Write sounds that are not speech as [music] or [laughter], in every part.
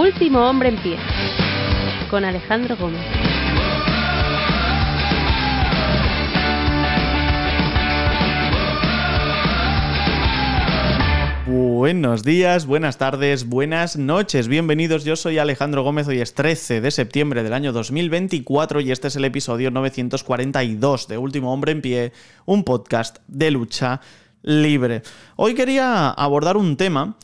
Último hombre en pie. Con Alejandro Gómez. Buenos días, buenas tardes, buenas noches. Bienvenidos, yo soy Alejandro Gómez. Hoy es 13 de septiembre del año 2024 y este es el episodio 942 de Último Hombre en Pie, un podcast de lucha libre. Hoy quería abordar un tema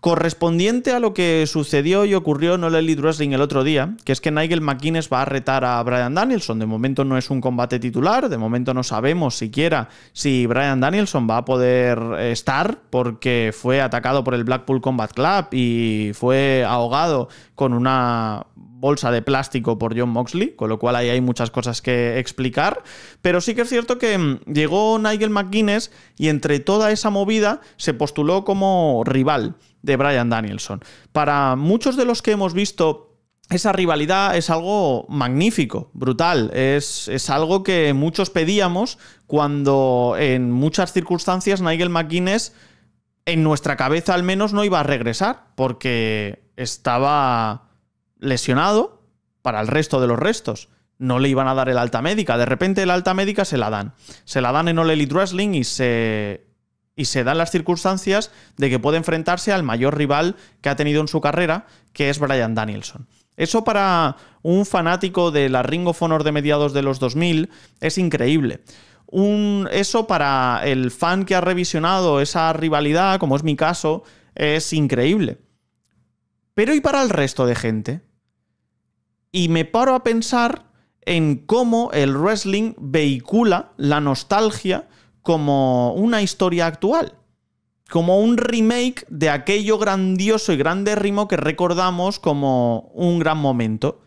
correspondiente a lo que sucedió y ocurrió en All Elite Wrestling el otro día, que es que Nigel McGuinness va a retar a Brian Danielson. De momento no es un combate titular, de momento no sabemos siquiera si Brian Danielson va a poder estar porque fue atacado por el Blackpool Combat Club y fue ahogado con una bolsa de plástico por John Moxley, con lo cual ahí hay muchas cosas que explicar, pero sí que es cierto que mm, llegó Nigel McGuinness y entre toda esa movida se postuló como rival de Brian Danielson. Para muchos de los que hemos visto esa rivalidad es algo magnífico, brutal. Es, es, algo que muchos pedíamos cuando en muchas circunstancias Nigel McGuinness, en nuestra cabeza al menos, no iba a regresar, porque estaba lesionado para el resto de los restos. No le iban a dar el alta médica. De repente el alta médica se la dan. Se la dan en All Elite Wrestling y se y se dan las circunstancias de que puede enfrentarse al mayor rival que ha tenido en su carrera, que es Brian Danielson. Eso para un fanático de la Ring of Honor de mediados de los 2000 es increíble. Un, eso para el fan que ha revisionado esa rivalidad, como es mi caso, es increíble. Pero ¿y para el resto de gente? Y me paro a pensar en cómo el wrestling vehicula la nostalgia como una historia actual, como un remake de aquello grandioso y grande rimo que recordamos como un gran momento.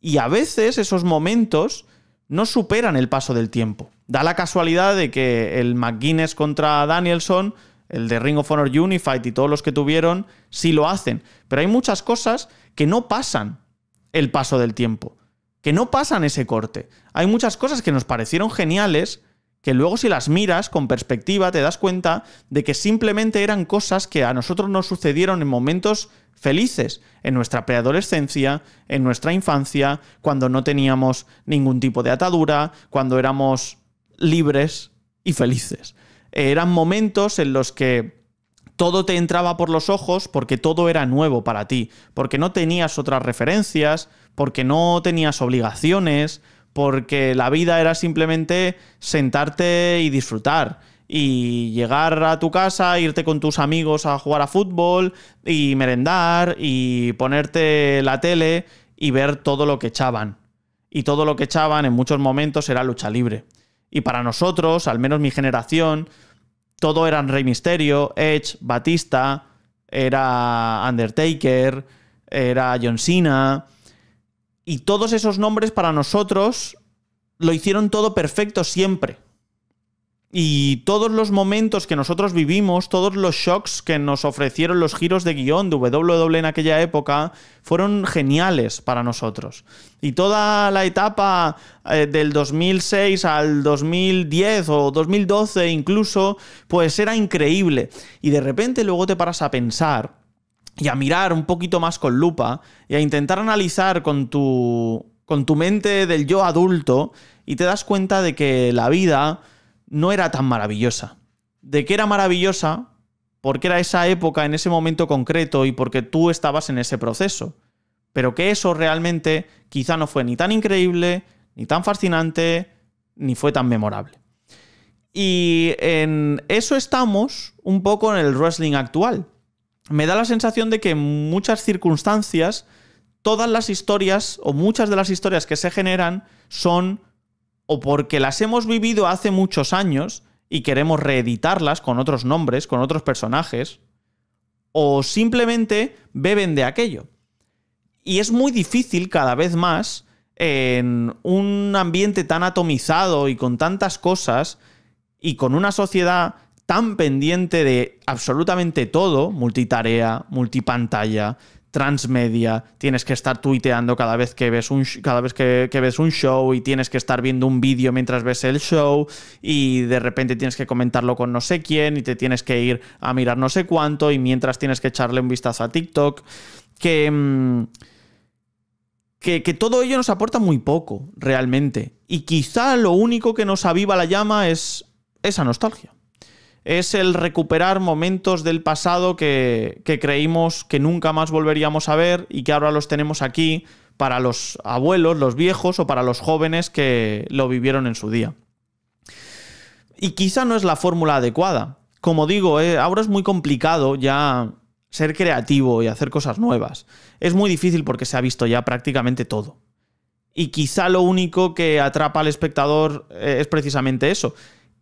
Y a veces esos momentos no superan el paso del tiempo. Da la casualidad de que el McGuinness contra Danielson, el de Ring of Honor Unified y todos los que tuvieron, sí lo hacen. Pero hay muchas cosas que no pasan el paso del tiempo, que no pasan ese corte. Hay muchas cosas que nos parecieron geniales, que luego si las miras con perspectiva te das cuenta de que simplemente eran cosas que a nosotros nos sucedieron en momentos felices, en nuestra preadolescencia, en nuestra infancia, cuando no teníamos ningún tipo de atadura, cuando éramos libres y felices. Eran momentos en los que todo te entraba por los ojos porque todo era nuevo para ti, porque no tenías otras referencias, porque no tenías obligaciones, porque la vida era simplemente sentarte y disfrutar. Y llegar a tu casa, irte con tus amigos a jugar a fútbol y merendar y ponerte la tele y ver todo lo que echaban. Y todo lo que echaban en muchos momentos era lucha libre. Y para nosotros, al menos mi generación, todo eran Rey Misterio, Edge, Batista, era Undertaker, era John Cena, y todos esos nombres para nosotros lo hicieron todo perfecto siempre. Y todos los momentos que nosotros vivimos, todos los shocks que nos ofrecieron los giros de guion de WWE en aquella época, fueron geniales para nosotros. Y toda la etapa eh, del 2006 al 2010 o 2012 incluso, pues era increíble. Y de repente luego te paras a pensar y a mirar un poquito más con lupa y a intentar analizar con tu, con tu mente del yo adulto y te das cuenta de que la vida no era tan maravillosa. De que era maravillosa porque era esa época en ese momento concreto y porque tú estabas en ese proceso. Pero que eso realmente quizá no fue ni tan increíble, ni tan fascinante, ni fue tan memorable. Y en eso estamos un poco en el wrestling actual me da la sensación de que en muchas circunstancias todas las historias o muchas de las historias que se generan son o porque las hemos vivido hace muchos años y queremos reeditarlas con otros nombres, con otros personajes, o simplemente beben de aquello. Y es muy difícil cada vez más en un ambiente tan atomizado y con tantas cosas y con una sociedad tan pendiente de absolutamente todo, multitarea, multipantalla, transmedia, tienes que estar tuiteando cada vez que ves un, cada vez que, ves un show y tienes que estar viendo un vídeo mientras ves el show y de repente tienes que comentarlo con no sé quién y te tienes que ir a mirar no sé cuánto y mientras tienes que echarle un vistazo a TikTok. Que, mm, que, que todo ello nos aporta muy poco, realmente. Y quizá lo único que nos aviva la llama es esa nostalgia es el recuperar momentos del pasado que, creímos que nunca más volveríamos a ver y que ahora los tenemos aquí para los abuelos, los viejos o para los jóvenes que lo vivieron en su día. Y quizá no es la fórmula adecuada. Como digo, eh, ahora es muy complicado ya ser creativo y hacer cosas nuevas. Es muy difícil porque se ha visto ya prácticamente todo. Y quizá lo único que atrapa al espectador eh, es precisamente eso,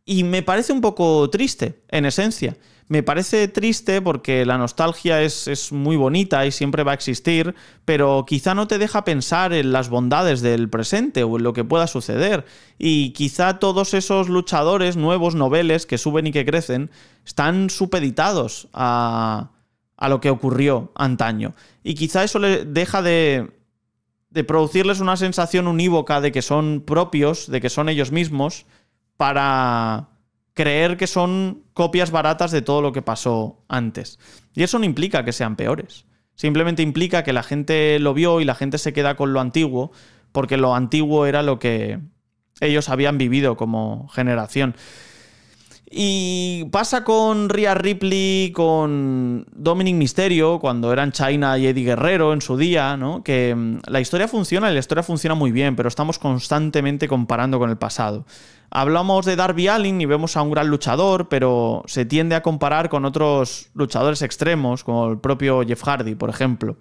y me parece un poco triste, en esencia. Me parece triste porque la nostalgia es, muy bonita y siempre va a existir, pero quizá no te deja pensar en las bondades del presente o en lo que pueda suceder. Y quizá todos esos luchadores nuevos, noveles, que suben y que crecen, están supeditados a, a lo que ocurrió antaño. Y quizá eso le deja de, de producirles una sensación unívoca de que son propios, de que son ellos mismos, para creer que son copias baratas de todo lo que pasó antes. Y eso no implica que sean peores. Simplemente implica que la gente lo vio y la gente se queda con lo antiguo, porque lo antiguo era lo que ellos habían vivido como generación. Y pasa con Rhea Ripley, con Dominic Misterio, cuando eran China y Eddie Guerrero en su día, ¿no? Que mm, la historia funciona y la historia funciona muy bien, pero estamos constantemente comparando con el pasado. Hablamos de Darby Allin y vemos a un gran luchador, pero se tiende a comparar con otros luchadores extremos, como el propio Jeff Hardy, por ejemplo.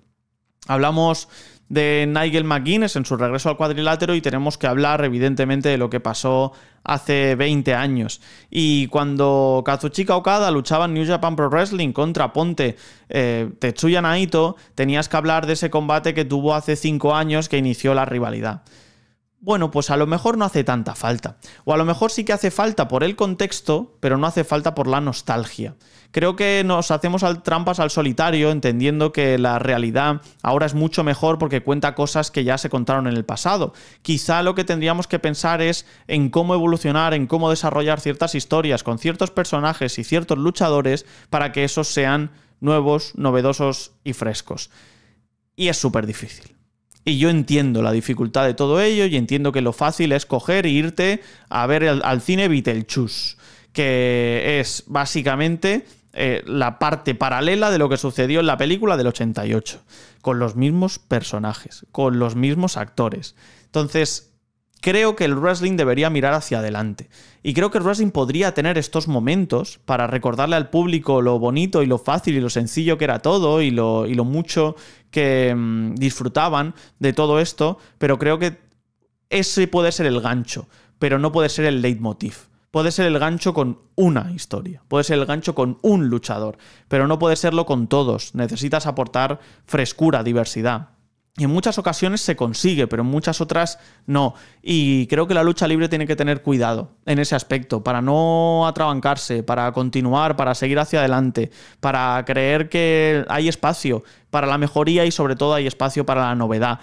Hablamos de Nigel McGuinness en su regreso al cuadrilátero y tenemos que hablar evidentemente de lo que pasó hace 20 años. Y cuando Kazuchika Okada luchaba en New Japan Pro Wrestling contra Ponte eh, Tetsuya Naito, tenías que hablar de ese combate que tuvo hace 5 años que inició la rivalidad bueno, pues a lo mejor no hace tanta falta. O a lo mejor sí que hace falta por el contexto, pero no hace falta por la nostalgia. Creo que nos hacemos trampas al solitario entendiendo que la realidad ahora es mucho mejor porque cuenta cosas que ya se contaron en el pasado. Quizá lo que tendríamos que pensar es en cómo evolucionar, en cómo desarrollar ciertas historias con ciertos personajes y ciertos luchadores para que esos sean nuevos, novedosos y frescos. Y es súper difícil. Y yo entiendo la dificultad de todo ello y entiendo que lo fácil es coger e irte a ver al cine Beetlejuice, que es básicamente eh, la parte paralela de lo que sucedió en la película del 88, con los mismos personajes, con los mismos actores. Entonces, creo que el wrestling debería mirar hacia adelante. Y creo que el wrestling podría tener estos momentos para recordarle al público lo bonito y lo fácil y lo sencillo que era todo y lo, y lo mucho que mm, disfrutaban de todo esto, pero creo que ese puede ser el gancho, pero no puede ser el leitmotiv. Puede ser el gancho con una historia, puede ser el gancho con un luchador, pero no puede serlo con todos. Necesitas aportar frescura, diversidad. Y en muchas ocasiones se consigue, pero en muchas otras no. Y creo que la lucha libre tiene que tener cuidado en ese aspecto, para no atrabancarse, para continuar, para seguir hacia adelante, para creer que hay espacio para la mejoría y sobre todo hay espacio para la novedad.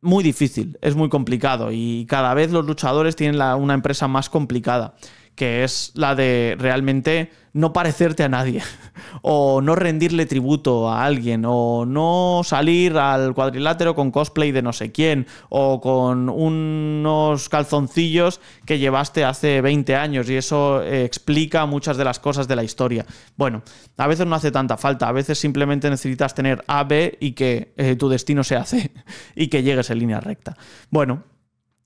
Muy difícil, es muy complicado y cada vez los luchadores tienen una empresa más complicada que es la de realmente no parecerte a nadie, [laughs] o no rendirle tributo a alguien, o no salir al cuadrilátero con cosplay de no sé quién, o con unos calzoncillos que llevaste hace 20 años, y eso explica muchas de las cosas de la historia. Bueno, a veces no hace tanta falta, a veces simplemente necesitas tener A, B y que eh, tu destino sea C, [laughs] y que llegues en línea recta. Bueno,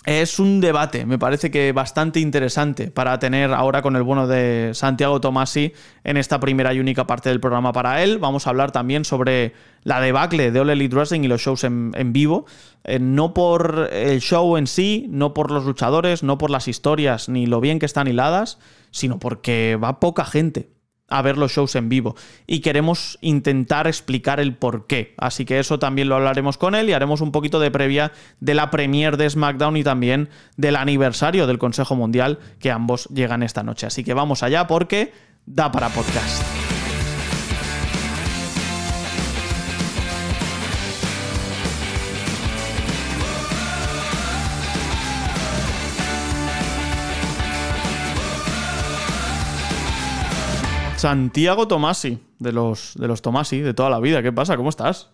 es un debate, me parece que bastante interesante para tener ahora con el bueno de Santiago Tomasi en esta primera y única parte del programa para él. Vamos a hablar también sobre la debacle de All Elite Wrestling y los shows en, vivo. Eh, no por el show en sí, no por los luchadores, no por las historias ni lo bien que están hiladas, sino porque va poca gente a ver los shows en vivo y queremos intentar explicar el por qué. Así que eso también lo hablaremos con él y haremos un poquito de previa de la premier de SmackDown y también del aniversario del Consejo Mundial que ambos llegan esta noche. Así que vamos allá porque da para podcast. Santiago Tomasi, de los, de los Tomasi, de toda la vida. ¿Qué pasa? ¿Cómo estás?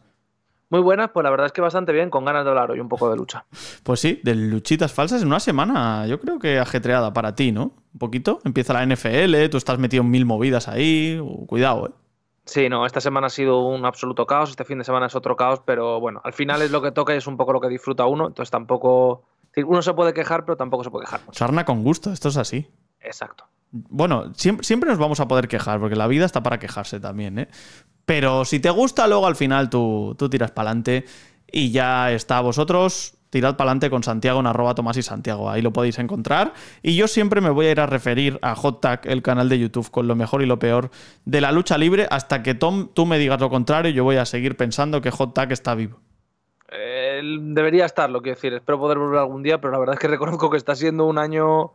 Muy buenas, pues la verdad es que bastante bien, con ganas de hablar hoy un poco de lucha. Pues sí, de luchitas falsas en una semana, yo creo que ajetreada para ti, ¿no? Un poquito. Empieza la NFL, tú estás metido en mil movidas ahí. Cuidado, ¿eh? Sí, no, esta semana ha sido un absoluto caos, este fin de semana es otro caos, pero bueno, al final es lo que toca y es un poco lo que disfruta uno, entonces tampoco... Uno se puede quejar, pero tampoco se puede quejar. Sarna con gusto, esto es así. Exacto. Bueno, siempre, siempre, nos vamos a poder quejar, porque la vida está para quejarse también, ¿eh? Pero si te gusta, luego al final tú, tú tiras para adelante y ya está. Vosotros tirad para adelante con Santiago en arroba Tomás y Santiago. Ahí lo podéis encontrar. Y yo siempre me voy a ir a referir a Hot Tag, el canal de YouTube, con lo mejor y lo peor de la lucha libre. Hasta que Tom, tú me digas lo contrario, yo voy a seguir pensando que Hot Tag está vivo. Eh, debería estarlo, quiero decir. Espero poder volver algún día, pero la verdad es que reconozco que está siendo un año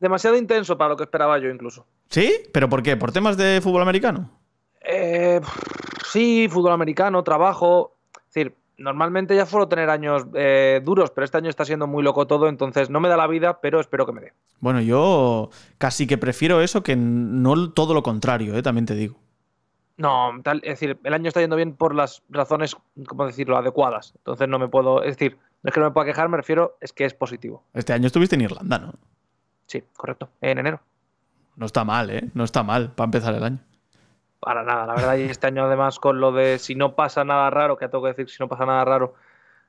demasiado intenso para lo que esperaba yo incluso. ¿Sí? ¿Pero por qué? ¿Por temas de fútbol americano? Eh, sí, fútbol americano, trabajo. Es decir, normalmente ya suelo tener años eh, duros, pero este año está siendo muy loco todo, entonces no me da la vida, pero espero que me dé. Bueno, yo casi que prefiero eso que no todo lo contrario, eh, también te digo. No, tal, es decir, el año está yendo bien por las razones, ¿cómo decirlo?, adecuadas. Entonces no me puedo, es decir, no es que no me pueda quejar, me refiero, es que es positivo. Este año estuviste en Irlanda, ¿no? Sí, correcto, en enero. No está mal, ¿eh? No está mal para empezar el año. Para nada, la verdad, y este año además con lo de si no pasa nada raro, que tengo que decir si no pasa nada raro,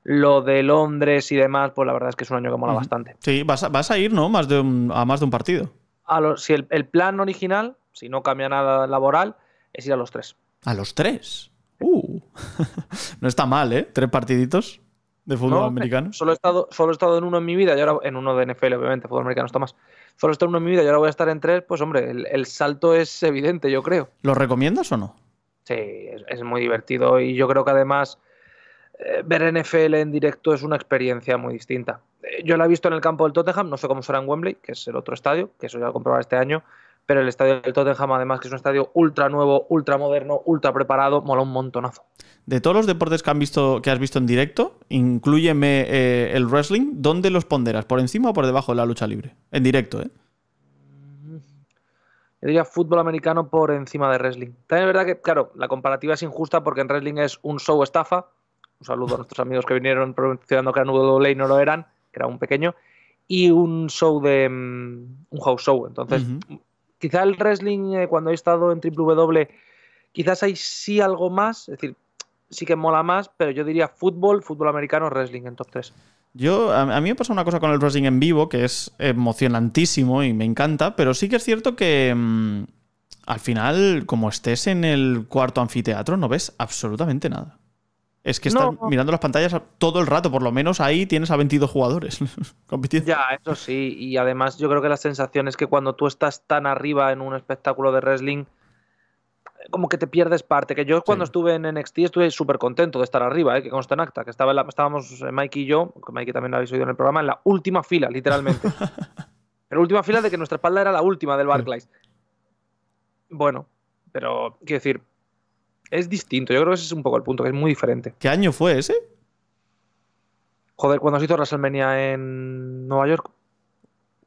lo de Londres y demás, pues la verdad es que es un año que mola bastante. Sí, vas a, vas a ir, ¿no? Más de a más de un partido. A si el, plan original, si no cambia nada laboral, es ir a los tres. ¿A los tres? Uh. [laughs] no está mal, ¿eh? Tres partiditos de fútbol americano. Solo he, estado, solo he estado en uno en mi vida y ahora en uno de NFL, obviamente, fútbol americano está más solo estoy en uno en mi vida y ahora voy a estar en tres, pues hombre, el, salto es evidente, yo creo. ¿Lo recomiendas o no? Sí, es, muy divertido y yo creo que además eh, ver NFL en directo es una experiencia muy distinta. Eh, yo la he visto en el campo del Tottenham, no sé cómo será en Wembley, que es el otro estadio, que eso ya lo comprobar este año, pero el estadio del Tottenham además que es un estadio ultra nuevo, ultra moderno, ultra preparado, mola un montonazo. De todos los deportes que, han visto, que has visto en directo, incluyeme eh, el wrestling, ¿dónde los ponderas? ¿Por encima o por debajo de la lucha libre? En directo, ¿eh? Yo diría fútbol americano por encima de wrestling. También es verdad que, claro, la comparativa es injusta porque en wrestling es un show estafa. Un saludo a nuestros amigos que vinieron pronunciando que era WWE y no lo eran, que era un pequeño. Y un show de. Mm, un house show. Entonces, quizá el wrestling, eh, cuando he estado en W, quizás hay sí algo más. Es decir, sí que mola más, pero yo diría fútbol, fútbol americano, wrestling en top 3. Yo, a, mí me pasa una cosa con el wrestling en vivo que es emocionantísimo y me encanta, pero sí que es cierto que mm, al final, como estés en el cuarto anfiteatro, no ves absolutamente nada. Es que estás mirando las pantallas todo el rato, por lo menos ahí tienes a 22 jugadores [laughs] compitiendo. Ya, eso sí, y además yo creo que la sensación es que cuando tú estás tan arriba en un espectáculo de wrestling, como que te pierdes parte. Que yo cuando estuve en NXT estuve súper contento de estar arriba, ¿eh? que consta en acta, que estaba estábamos eh, Mike y yo, que Mike también lo habéis oído en el programa, en la última fila, literalmente. [laughs] en la última fila de que nuestra espalda era la última del Barclays. Bueno, pero quiero decir, es distinto. Yo creo que ese es un poco el punto, que es muy diferente. ¿Qué año fue ese? Joder, cuando se hizo WrestleMania en Nueva York.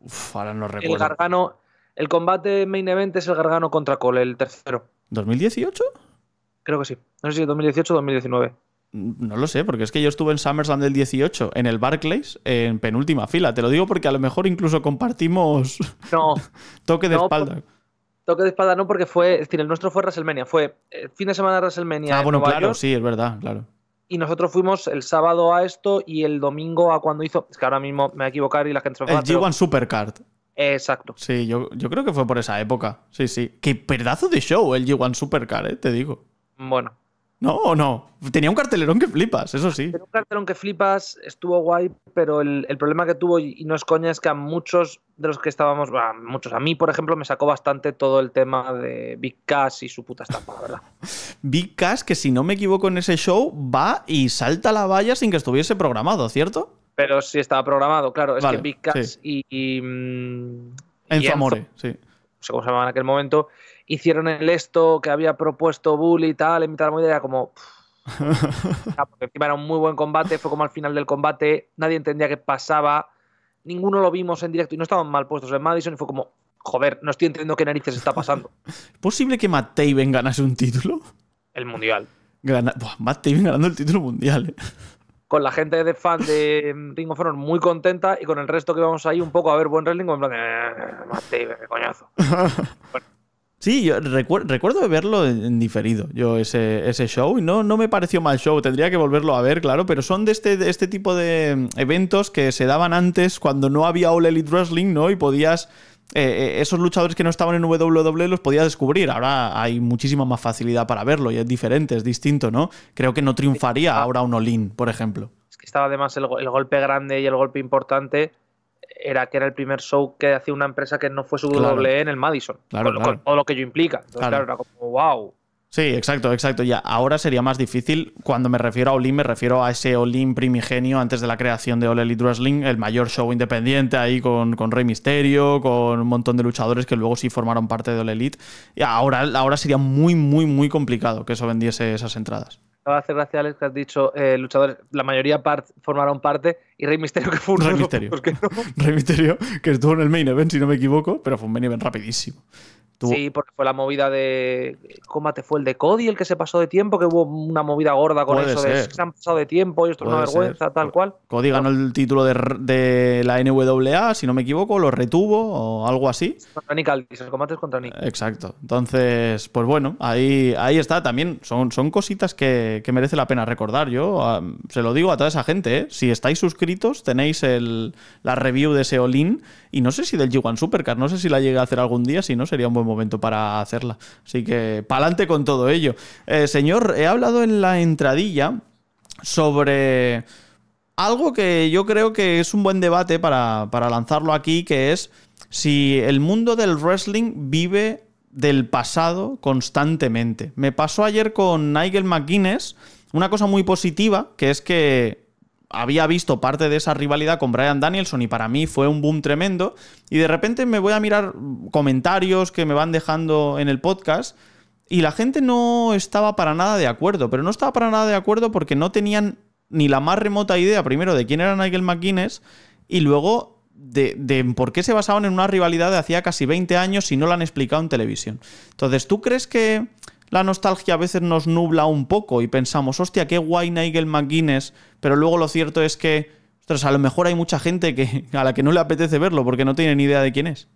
Uf, ahora no recuerdo. El Gargano, el combate main event es el Gargano contra Cole, el tercero. ¿2018? Creo que sí. No sé si 2018 o 2019. No lo sé, porque es que yo estuve en SummerSlam del 18 en el Barclays en penúltima fila. Te lo digo porque a lo mejor incluso compartimos no, [laughs] toque de espalda. Toque de espalda no, porque fue, es decir, el nuestro fue WrestleMania. Fue el fin de semana de WrestleMania. Ah, bueno, claro, sí, es verdad, claro. Y nosotros fuimos el sábado a esto y el domingo a cuando hizo. Es que ahora mismo me voy a equivocar y la gente se El G1 Supercard. Exacto. Sí, yo, yo creo que fue por esa época. Sí, sí. Qué pedazo de show el G1 Supercar, ¿eh? te digo. Bueno. No, o no. Tenía un cartelerón que flipas, eso sí. Tenía un cartelón que flipas, estuvo guay, pero el, problema que tuvo, y no es coña, es que a muchos de los que estábamos, a muchos, a mí, por ejemplo, me sacó bastante todo el tema de Big Cash y su puta estampa, la verdad. [laughs] Big Cash, que si no me equivoco en ese show, va y salta la valla sin que estuviese programado, ¿cierto? Pero sí estaba programado, claro. Es que Big Cass y, y, mm, Enzo Amore, sí. No sé cómo se llamaba en aquel momento. Hicieron el esto que había propuesto Bully y tal, en mitad de la movida, era como. [laughs] porque encima era un muy buen combate, fue como al final del combate, nadie entendía qué pasaba, ninguno lo vimos en directo y no estaban mal puestos en Madison y fue como, joder, no estoy entendiendo qué narices está pasando. ¿Es [laughs] posible que Matt Taven ganase un título? El mundial. Gana... Buah, Matt Taven ganando el título mundial. ¿eh? Con la gente de fan de Ring of Honor muy contenta y con el resto que vamos ahí un poco a ver buen wrestling, en plan de. "Eh, Matt Taven, qué coñazo. [laughs] Sí, yo recuer- recuerdo verlo en diferido, yo ese, ese show, y no, no me pareció mal show, tendría que volverlo a ver, claro, pero son de este, de este tipo de mm, eventos que se daban antes cuando no había All Elite Wrestling, ¿no? Y podías, eh, eh, esos luchadores que no estaban en WWE los podías descubrir, ahora hay muchísima más facilidad para verlo y es diferente, es distinto, ¿no? Creo que no triunfaría ahora un All-In, por ejemplo. Es que estaba además el, el golpe grande y el golpe importante. Era que era el primer show que hacía una empresa que no fue su Claro. WWE en el Madison. Claro, con, lo- claro. con todo lo que ello implica. Entonces, Claro. era como, wow. Sí, exacto, exacto. Ya, ahora sería más difícil. Cuando me refiero a All-In, me refiero a ese All-In primigenio antes de la creación de All Elite Wrestling, el mayor show independiente ahí con, con Rey Mysterio, con un montón de luchadores que luego sí formaron parte de All Elite. Y ahora, ahora sería muy, muy, muy complicado que eso vendiese esas entradas. Va a hacer gracia, Alex, que has dicho eh, luchadores, la mayoría part- formaron parte y Rey Misterio que fue uno Rey no. [laughs] Rey Mysterio, que estuvo en el main event, si no me equivoco, pero fue un main event rapidísimo. Sí, porque fue la movida de. ¿Cómo te fue el de Cody el que se pasó de tiempo? Que hubo una movida gorda con Puede eso de ser. "Es que se han pasado de tiempo y esto es una ser. vergüenza, tal cual. Cody ganó el título de, de la NWA, si no me equivoco, lo retuvo o algo así. Contra Nick Aldis, el combate es contra Nick. Exacto. Entonces, pues bueno, ahí, ahí está. También son, son cositas que, que merece la pena recordar. Yo se lo digo a toda esa gente, ¿eh? Si estáis suscritos, tenéis el, la review de ese All-In. Y no sé si del G1 Supercar, no sé si la llegue a hacer algún día, si no, sería un buen momento para hacerla. Así que, pa'lante con todo ello. Eh, señor, he hablado en la entradilla sobre algo que yo creo que es un buen debate para, para lanzarlo aquí, que es si el mundo del wrestling vive del pasado constantemente. Me pasó ayer con Nigel McGuinness una cosa muy positiva, que es que había visto parte de esa rivalidad con Brian Danielson y para mí fue un boom tremendo. Y de repente me voy a mirar comentarios que me van dejando en el podcast y la gente no estaba para nada de acuerdo, pero no estaba para nada de acuerdo porque no tenían ni la más remota idea, primero, de quién era Nigel McGuinness y luego de, de por qué se basaban en una rivalidad de hacía casi 20 años si no la han explicado en televisión. Entonces, ¿tú crees que la nostalgia a veces nos nubla un poco y pensamos, hostia, qué guay Nigel McGuinness, pero luego lo cierto es que, ostras, a lo mejor hay mucha gente que, [laughs] a la que no le apetece verlo porque no tiene ni idea de quién es?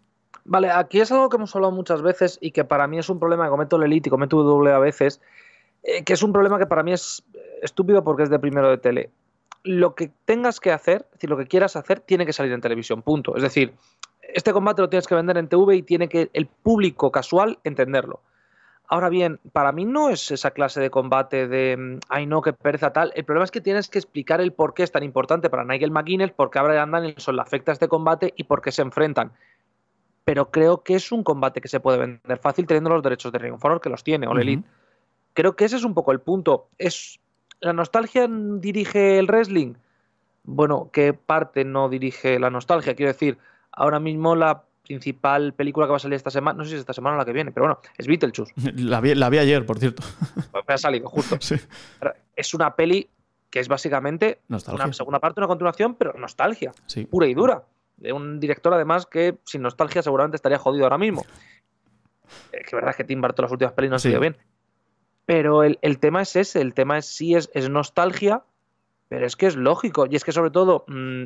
Vale, aquí es algo que hemos hablado muchas veces y que para mí es un problema que comento el Elite y comento W a veces, eh, que es un problema que para mí es estúpido porque es de primero de tele. Lo que tengas que hacer, es decir, lo que quieras hacer, tiene que salir en televisión, punto. Es decir, este combate lo tienes que vender en TV y tiene que el público casual entenderlo. Ahora bien, para mí no es esa clase de combate de, mm, ay no, qué pereza tal. El problema es que tienes que explicar el por qué es tan importante para Nigel McGuinness, por qué a Brian Danielson le afecta este combate y por qué se enfrentan. Pero creo que es un combate que se puede vender fácil teniendo los derechos de Ring of Honor, que los tiene, Elite. Creo que ese es un poco el punto. ¿Es ¿La nostalgia dirige el wrestling? Bueno, ¿qué parte no dirige la nostalgia? Quiero decir, ahora mismo la principal película que va a salir esta semana, no sé si es esta semana o la que viene, pero bueno, es Beetlejuice. [laughs] La vi, la vi ayer, por cierto. Me ha salido justo. [laughs] Sí. Es una peli que es básicamente Nostalgia. una segunda parte, una continuación, pero nostalgia, Sí. pura y dura. De un director, además, que sin nostalgia seguramente estaría jodido ahora mismo. Eh, que verdad es que Tim Burton las últimas pelis no han Sí. salido bien. Pero el, el tema es ese, el tema es sí es, es nostalgia, pero es que es lógico. Y es que sobre todo, mm,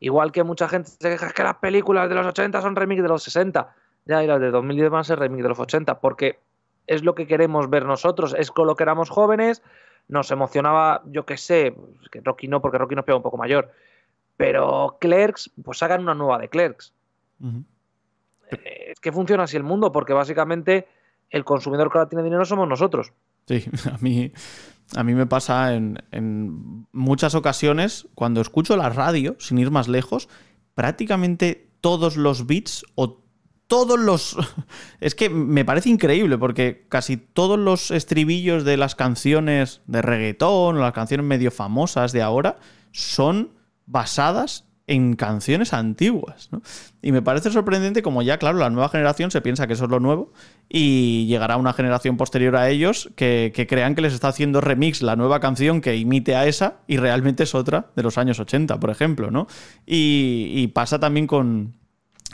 igual que mucha gente se queja "Es que las películas de los 80 son remix de los 60, ya y las de 2010 van a ser remix de los 80, porque es lo que queremos ver nosotros, es con lo que éramos jóvenes, nos emocionaba, yo qué sé, que Rocky no, porque Rocky nos pega un poco mayor, pero Clerks, pues hagan una nueva de Clerks. Eh, Es que funciona así el mundo, porque básicamente el consumidor que ahora tiene dinero somos nosotros. Sí, [laughs] a mí, a mí me pasa en, muchas ocasiones cuando escucho la radio, sin ir más lejos, prácticamente todos los beats o todos los... [laughs] Es que me parece increíble porque casi todos los estribillos de las canciones de reggaetón o las canciones medio famosas de ahora son basadas en canciones antiguas. Y me parece sorprendente como ya, claro, la nueva generación se piensa que eso es lo nuevo y llegará una generación posterior a ellos que, crean que les está haciendo remix la nueva canción que imite a esa y realmente es otra de los años 80, por ejemplo. ¿no? Y, y pasa también con,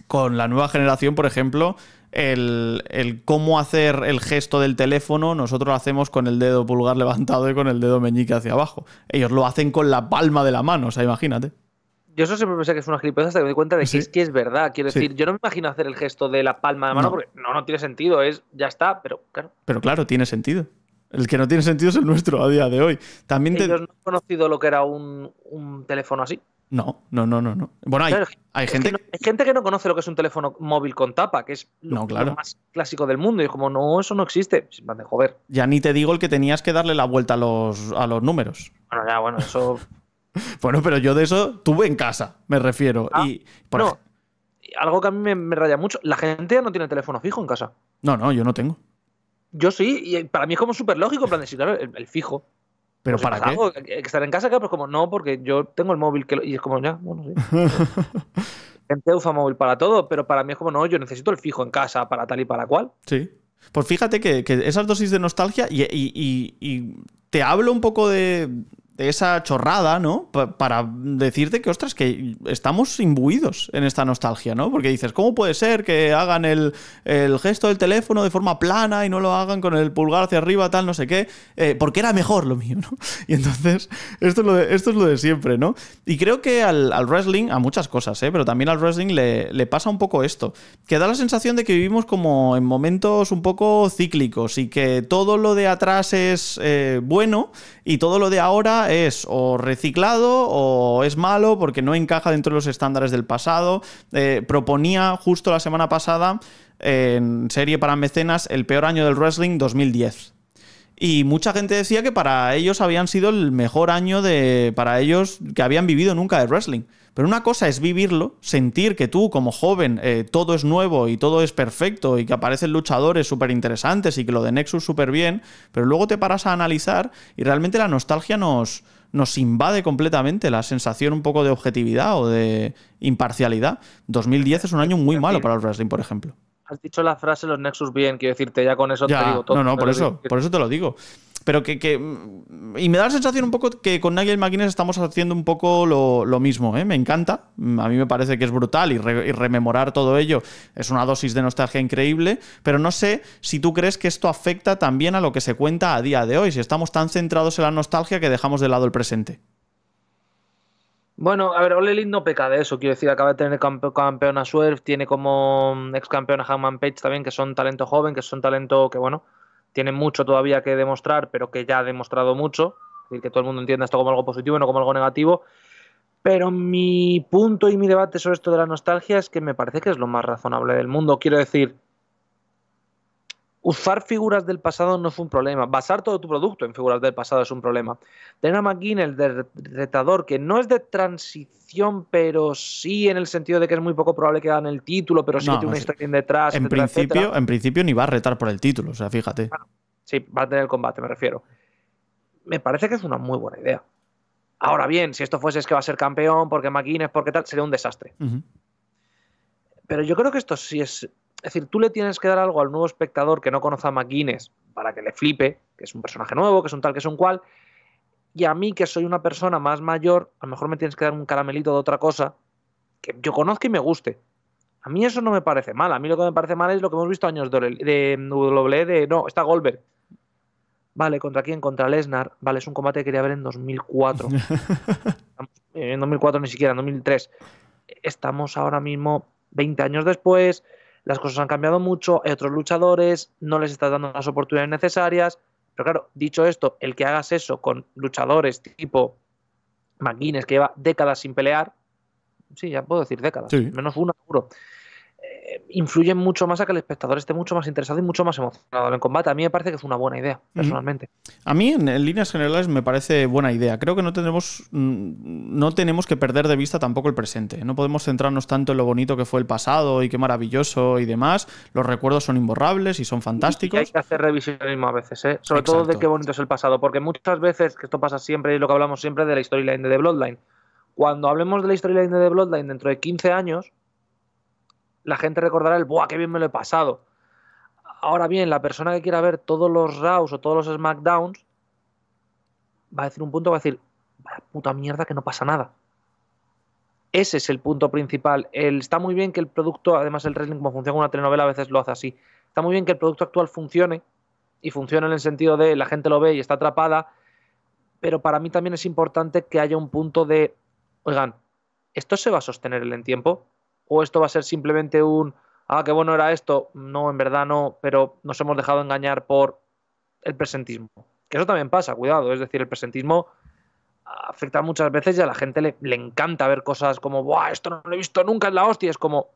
con la nueva generación, por ejemplo, el, el, cómo hacer el gesto del teléfono, nosotros lo hacemos con el dedo pulgar levantado y con el dedo meñique hacia abajo. Ellos lo hacen con la palma de la mano, o sea, imagínate. Yo eso siempre pensé que es una gilipollas hasta que me di cuenta de que es que es verdad. Quiero decir, yo no me imagino hacer el gesto de la palma de mano porque no, no tiene sentido, es ya está, pero claro. Pero claro, tiene sentido. El que no tiene sentido es el nuestro a día de hoy. También ¿Ellos no han conocido lo que era un, un teléfono así? No, no, no, no, no. Bueno, hay, hay gente. Que no, hay gente que no conoce lo que es un teléfono móvil con tapa, que es lo, no, claro. lo más clásico del mundo. Y como, no, eso no existe. Van de joder. Ya ni te digo el que tenías que darle la vuelta a los, a los números. Bueno, ya, bueno, eso. [laughs] bueno, pero yo de eso tuve en casa, me refiero. Ah, y por no, algo que a mí me, me, raya mucho. La gente ya no tiene teléfono fijo en casa. No, no, yo no tengo. Yo sí, y para mí es como súper lógico, en plan de sí, claro, el, el fijo. ¿Pero para qué? Algo, estar en casa, claro, pues como no, porque yo tengo el móvil que lo, y es como ya, bueno, sí. [laughs] Gente usa móvil para todo, pero para mí es como no, yo necesito el fijo en casa para tal y para cual. Sí. Pues fíjate que, que esas dosis de nostalgia, y, y, y, y te hablo un poco de, de esa chorrada, ¿no? Para decirte que, ostras, que estamos imbuidos en esta nostalgia, ¿no? Porque dices, ¿cómo puede ser que hagan el, el, gesto del teléfono de forma plana y no lo hagan con el pulgar hacia arriba, tal, no sé qué? Eh, porque era mejor lo mío, ¿no? [laughs] Y entonces, esto es lo de, esto es lo de siempre, ¿no? Y creo que al, al, wrestling, a muchas cosas, ¿eh? Pero también al wrestling le, le pasa un poco esto, que da la sensación de que vivimos como en momentos un poco cíclicos y que todo lo de atrás es eh, bueno y todo lo de ahora es o reciclado o es malo porque no encaja dentro de los estándares del pasado. Eh, proponía justo la semana pasada en serie para mecenas el peor año del wrestling 2010. Y mucha gente decía que para ellos habían sido el mejor año de. para ellos que habían vivido nunca de wrestling. Pero una cosa es vivirlo, sentir que tú, como joven, eh, todo es nuevo y todo es perfecto y que aparecen luchadores súper interesantes y que lo de Nexus súper bien, pero luego te paras a analizar y realmente la nostalgia nos, nos invade completamente la sensación un poco de objetividad o de imparcialidad. 2010 es un año muy malo para el wrestling, por ejemplo. Has dicho la frase los Nexus bien, quiero decirte, ya con eso ya, te digo todo. No, no, por eso, por eso te lo digo. Pero que, que, Y me da la sensación un poco que con Nigel McGuinness estamos haciendo un poco lo, lo mismo, ¿eh? Me encanta. A mí me parece que es brutal y, re, y, rememorar todo ello es una dosis de nostalgia increíble. Pero no sé si tú crees que esto afecta también a lo que se cuenta a día de hoy, si estamos tan centrados en la nostalgia que dejamos de lado el presente. Bueno, a ver, Ole Elite no peca de eso, quiero decir, acaba de tener campe campeón a Swerve, tiene como ex campeón a Hangman Page también, que son talento joven, que son talento que, bueno, tienen mucho todavía que demostrar, pero que ya ha demostrado mucho, es decir, que todo el mundo entienda esto como algo positivo y no como algo negativo. Pero mi punto y mi debate sobre esto de la nostalgia es que me parece que es lo más razonable del mundo. Quiero decir, usar figuras del pasado no es un problema. Basar todo tu producto en figuras del pasado es un problema. Tener a McGuinness de retador, que no es de transición, pero sí en el sentido de que es muy poco probable que hagan el título, pero sí no, que tiene una historia detrás. En, etcétera, principio, etcétera. en principio ni va a retar por el título, o sea, fíjate. Bueno, sí, va a tener el combate, me refiero. Me parece que es una muy buena idea. Ahora bien, si esto fuese es que va a ser campeón, porque McGuinness, porque tal, sería un desastre. Uh -huh. Pero yo creo que esto sí es es decir, tú le tienes que dar algo al nuevo espectador que no conoce a McGuinness para que le flipe, que es un personaje nuevo, que es un tal, que es un cual. Y a mí, que soy una persona más mayor, a lo mejor me tienes que dar un caramelito de otra cosa que yo conozca y me guste. A mí eso no me parece mal. A mí lo que me parece mal es lo que hemos visto años de, de WWE de. No, está Goldberg. Vale, ¿contra quién? Contra Lesnar. Vale, es un combate que quería ver en 2004. [laughs] en 2004 ni siquiera, en 2003. Estamos ahora mismo 20 años después las cosas han cambiado mucho, hay otros luchadores, no les estás dando las oportunidades necesarias. Pero claro, dicho esto, el que hagas eso con luchadores tipo McGuinness, que lleva décadas sin pelear, sí, ya puedo decir décadas, sí. menos una seguro, eh, influye mucho más a que el espectador esté mucho más interesado y mucho más emocionado en el combate. A mí me parece que es una buena idea, personalmente. Mm. A mí, en, en, líneas generales, me parece buena idea. Creo que no tenemos, no tenemos que perder de vista tampoco el presente. No podemos centrarnos tanto en lo bonito que fue el pasado y qué maravilloso y demás. Los recuerdos son imborrables y son fantásticos. Y hay que hacer revisionismo a veces, ¿eh? sobre Exacto. todo de qué bonito es el pasado. Porque muchas veces, que esto pasa siempre y lo que hablamos siempre de la storyline de The Bloodline. Cuando hablemos de la storyline de The Bloodline dentro de 15 años, la gente recordará el ¡buah, qué bien me lo he pasado! Ahora bien, la persona que quiera ver todos los Raws o todos los SmackDowns va a decir un punto, va a decir, puta mierda que no pasa nada. Ese es el punto principal. Está muy bien que el producto, además el wrestling como funciona una telenovela a veces lo hace así. Está muy bien que el producto actual funcione y funcione en el sentido de la gente lo ve y está atrapada, pero para mí también es importante que haya un punto de, oigan, ¿esto se va a sostener en el tiempo? ¿O esto va a ser simplemente un, ah, qué bueno era esto? No, en verdad no, pero nos hemos dejado engañar por el presentismo. Que eso también pasa, cuidado, es decir, el presentismo afecta muchas veces y a la gente le, encanta ver cosas como, ¡buah! Esto no lo he visto nunca en la hostia. Es como,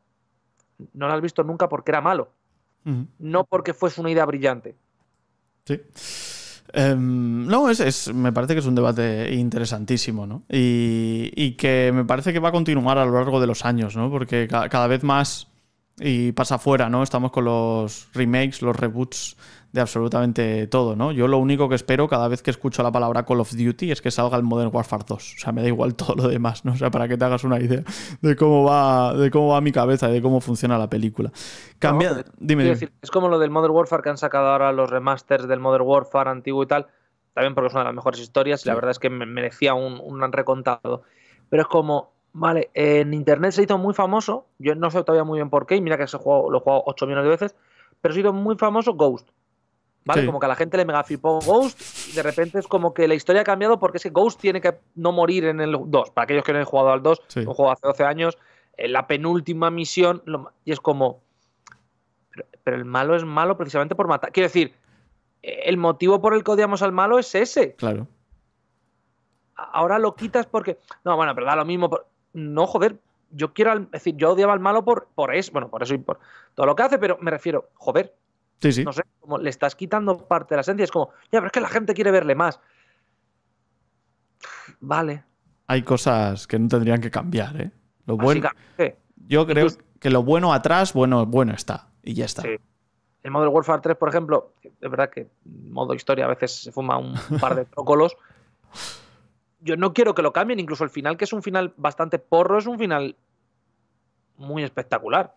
no lo has visto nunca porque era malo, no porque fuese una idea brillante. Sí. Em, no, es, me parece que es un debate interesantísimo, ¿no? Y, que me parece que va a continuar a lo largo de los años, ¿no? Porque cada vez más, y pasa afuera, ¿no? Estamos con los remakes, los reboots de absolutamente todo, ¿no? Yo lo único que espero cada vez que escucho la palabra Call of Duty es que salga el Modern Warfare 2. O sea, me da igual todo lo demás, ¿no? O sea, para que te hagas una idea de cómo va, de cómo va mi cabeza y de cómo funciona la película. Cambia. dime, Decir, es como lo del Modern Warfare que han sacado ahora los remasters del Modern Warfare antiguo y tal. También porque es una de las mejores historias y la verdad es que me merecía un, un recontado. Pero es como, Vale, en internet se hizo muy famoso, yo no sé todavía muy bien por qué, y mira que ese juego lo he jugado 8 millones de veces, pero se hizo muy famoso Ghost. ¿Vale? Como que a la gente le mega flipó Ghost y de repente es como que la historia ha cambiado porque ese Ghost tiene que no morir en el 2. Para aquellos que no han jugado al 2, un juego hace 12 años, en la penúltima misión, y es como... Pero, el malo es malo precisamente por matar. Quiero decir, el motivo por el que odiamos al malo es ese. Claro. Ahora lo quitas porque... No, bueno, pero da lo mismo. No, joder, yo quiero... Es decir, yo odiaba al malo por, por eso, bueno, por eso y por todo lo que hace, pero me refiero, joder, no sé, como le estás quitando parte de la esencia. Es como, ya, pero es que la gente quiere verle más. Vale. Hay cosas que no tendrían que cambiar, ¿eh? Lo bueno. Yo creo que lo bueno atrás, bueno, bueno está. Y ya está. El Modern Warfare 3, por ejemplo, es verdad que en modo historia a veces se fuma un [laughs] par de protocolos. Yo no quiero que lo cambien, incluso el final, que es un final bastante porro, es un final muy espectacular.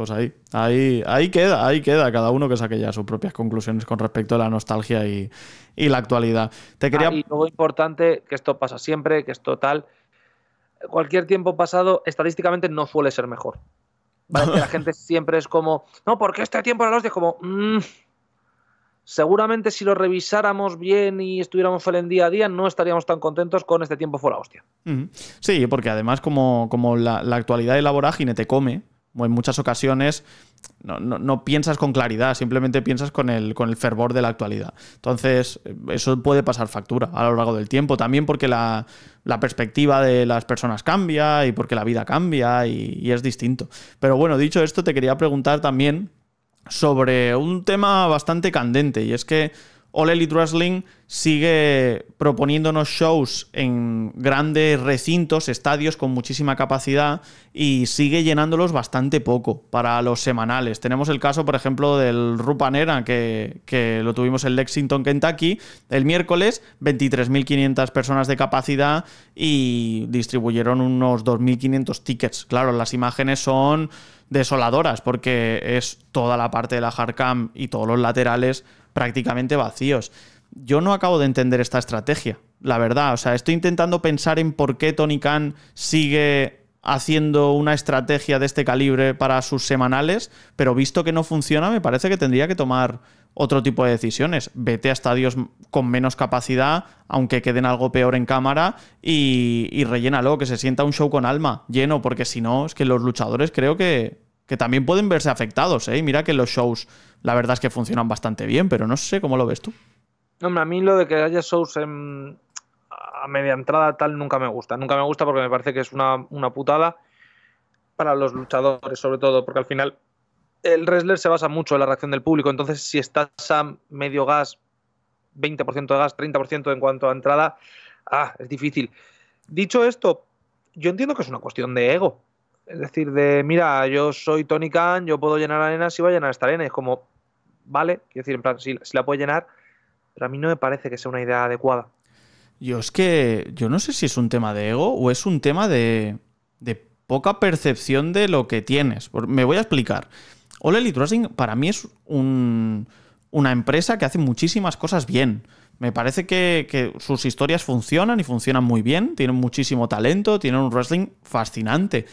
Pues ahí, ahí, ahí queda, ahí queda cada uno que saque ya sus propias conclusiones con respecto a la nostalgia y, la actualidad. Te quería... Ah, y luego importante, que esto pasa siempre, que es total. Cualquier tiempo pasado, estadísticamente no suele ser mejor. ¿Vale? que la [laughs] gente siempre es como, no, porque este tiempo era los Es como, mm, seguramente si lo revisáramos bien y estuviéramos en día a día, no estaríamos tan contentos con este tiempo fuera hostia. Sí, porque además como, como la, la, actualidad y la vorágine te come, en muchas ocasiones no, piensas con claridad, simplemente piensas con el, con el fervor de la actualidad. Entonces, eso puede pasar factura a lo largo del tiempo, también porque la, perspectiva de las personas cambia y porque la vida cambia y es distinto. Pero bueno, dicho esto, te quería preguntar también sobre un tema bastante candente y es que All Elite Wrestling sigue proponiéndonos shows en grandes recintos, estadios con muchísima capacidad y sigue llenándolos bastante poco para los semanales. Tenemos el caso, por ejemplo, del Rupanera, que, que lo tuvimos en Lexington, Kentucky, el miércoles, 23.500 personas de capacidad y distribuyeron unos 2.500 tickets. Claro, las imágenes son desoladoras porque es toda la parte de la hardcam y todos los laterales prácticamente vacíos. Yo no acabo de entender esta estrategia, la verdad. O sea, estoy intentando pensar en por qué Tony Khan sigue haciendo una estrategia de este calibre para sus semanales, pero visto que no funciona, me parece que tendría que tomar otro tipo de decisiones. Vete a estadios con menos capacidad, aunque queden algo peor en cámara, y, y rellénalo, que se sienta un show con alma lleno, porque si no, es que los luchadores creo que, que también pueden verse afectados, ¿eh? mira que los shows, la verdad es que funcionan bastante bien, pero no sé cómo lo ves tú. Hombre, a mí lo de que haya shows a media entrada tal nunca me gusta. Nunca me gusta porque me parece que es una, una putada para los luchadores, sobre todo, porque al final el wrestler se basa mucho en la reacción del público. Entonces, si estás a medio gas, 20% de gas, 30% en cuanto a entrada, ah, es difícil. Dicho esto, yo entiendo que es una cuestión de ego. Es decir, de, mira, yo soy Tony Khan, yo puedo llenar arena si voy a llenar esta arena. es como, vale, quiero decir, en plan, si, la puedo llenar, pero a mí no me parece que sea una idea adecuada. Yo es que, yo no sé si es un tema de ego o es un tema de, de poca percepción de lo que tienes. Me voy a explicar. All Elite Wrestling para mí es una empresa que hace muchísimas cosas bien Me parece que, sus historias funcionan y funcionan muy bien, tienen muchísimo talento, tienen un wrestling fascinante.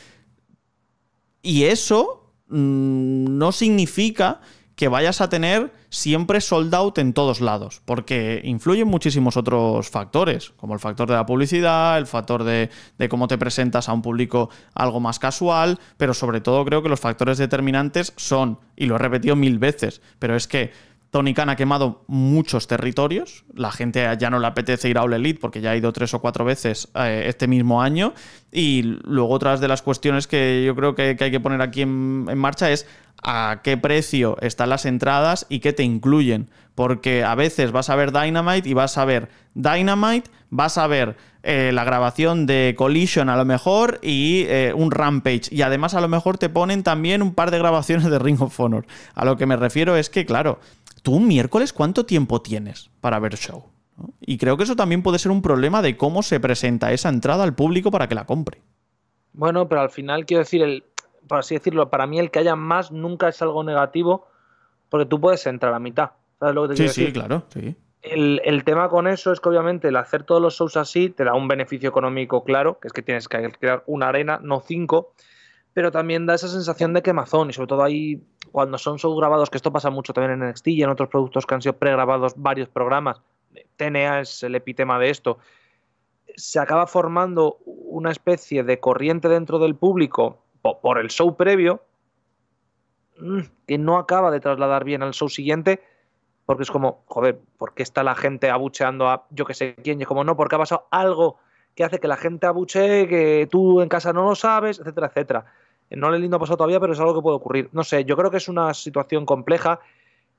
Y eso mmm, no significa que vayas a tener siempre sold out en todos lados, porque influyen muchísimos otros factores, como el factor de la publicidad, el factor de, cómo te presentas a un público algo más casual, pero sobre todo creo que los factores determinantes son, y lo he repetido mil veces, pero es que Tony ha quemado muchos territorios. La gente ya no le apetece ir a All Elite porque ya ha ido tres o cuatro veces eh, este mismo año. Y luego otras de las cuestiones que yo creo que, hay que poner aquí en, en, marcha es a qué precio están las entradas y qué te incluyen. Porque a veces vas a ver Dynamite y vas a ver Dynamite, vas a ver eh, la grabación de Collision a lo mejor y eh, un Rampage. Y además a lo mejor te ponen también un par de grabaciones de Ring of Honor. A lo que me refiero es que, claro, tú un miércoles, ¿cuánto tiempo tienes para ver show? ¿no? Y creo que eso también puede ser un problema de cómo se presenta esa entrada al público para que la compre. Bueno, pero al final quiero decir, el, por así decirlo, para mí el que haya más nunca es algo negativo porque tú puedes entrar a mitad. ¿Sabes lo que te sí, sí, decir? claro, sí. El, el, tema con eso es que obviamente el hacer todos los shows así te da un beneficio económico claro, que es que tienes que crear una arena, no cinco, pero también da esa sensación de quemazón y sobre todo ahí cuando son shows grabados, que esto pasa mucho también en NXT y en otros productos que han sido pregrabados varios programas, TNA es el epitema de esto, se acaba formando una especie de corriente dentro del público por el show previo mm, que no acaba de trasladar bien al show siguiente porque es como, joder, ¿por qué está la gente abucheando a yo que sé quién? Y es como, no, porque ha pasado algo que hace que la gente abuchee, que tú en casa no lo sabes, etcétera, etcétera. No le lindo ha pasado todavía, pero es algo que puede ocurrir. No sé, yo creo que es una situación compleja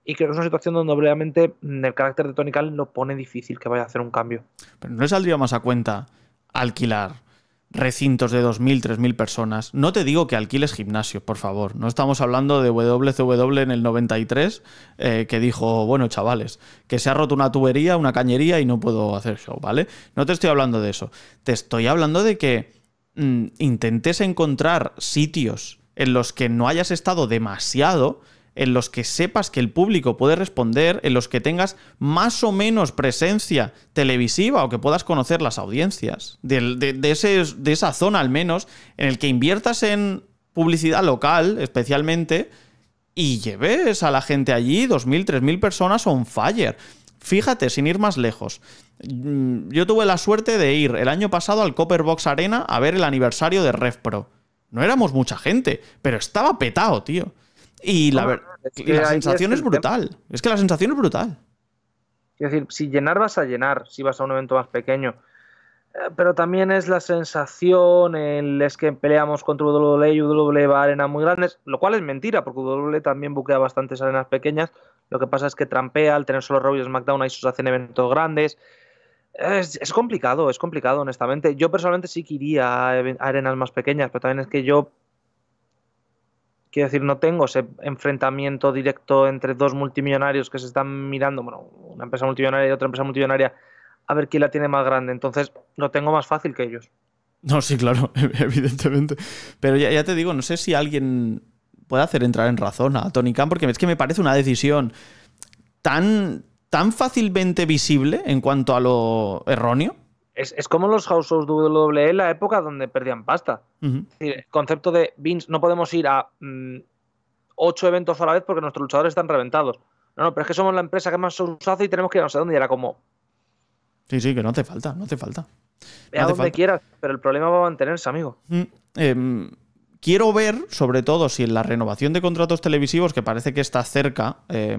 y creo que es una situación donde obviamente el carácter de Tony lo pone difícil que vaya a hacer un cambio. Pero no le saldría más a cuenta alquilar recintos de 2.000, 3.000 personas. No te digo que alquiles gimnasio, por favor. No estamos hablando de WCW en el 93 eh, que dijo, bueno, chavales, que se ha roto una tubería, una cañería y no puedo hacer show, ¿vale? No te estoy hablando de eso. Te estoy hablando de que intentes encontrar sitios en los que no hayas estado demasiado en los que sepas que el público puede responder, en los que tengas más o menos presencia televisiva o que puedas conocer las audiencias de, ese, de esa zona al menos, en el que inviertas en publicidad local especialmente y lleves a la gente allí, 2.000, 3.000 personas on fire. Fíjate, sin ir más lejos. Yo tuve la suerte de ir el año pasado al Copper Box Arena a ver el aniversario de RevPro. No éramos mucha gente, pero estaba petado, tío. Y la, ver... es que la sensación es, es brutal. Tema. Es que la sensación es brutal. Es decir, si llenar vas a llenar, si vas a un evento más pequeño. Pero también es la sensación, es que peleamos contra WWE y WWE va a arenas muy grandes, lo cual es mentira, porque WWE también buquea bastantes arenas pequeñas. Lo que pasa es que trampea, al tener solo Raw y SmackDown, ahí se hacen eventos grandes. Es, es, complicado, es complicado, honestamente. Yo personalmente sí que iría a arenas más pequeñas, pero también es que yo quiero decir, no tengo ese enfrentamiento directo entre dos multimillonarios que se están mirando, bueno, una empresa multimillonaria y otra empresa multimillonaria, a ver quién la tiene más grande. Entonces, lo tengo más fácil que ellos. No, sí, claro, [laughs] evidentemente. Pero ya, ya te digo, no sé si alguien puede hacer entrar en razón a Tony Khan, porque es que me parece una decisión tan, tan fácilmente visible en cuanto a lo erróneo. Es, es, como los house de WWE en la época donde perdían pasta. Uh -huh. es decir, el concepto de Vince, no podemos ir a mmm, ocho eventos a la vez porque nuestros luchadores están reventados. No, no, pero es que somos la empresa que más shows hace y tenemos que ir a no sé dónde. Y era como. Sí, sí, que no hace falta, no hace falta. Ve no a donde falta. quieras, pero el problema va a mantenerse, amigo. Mm, eh, quiero ver, sobre todo, si en la renovación de contratos televisivos, que parece que está cerca, eh,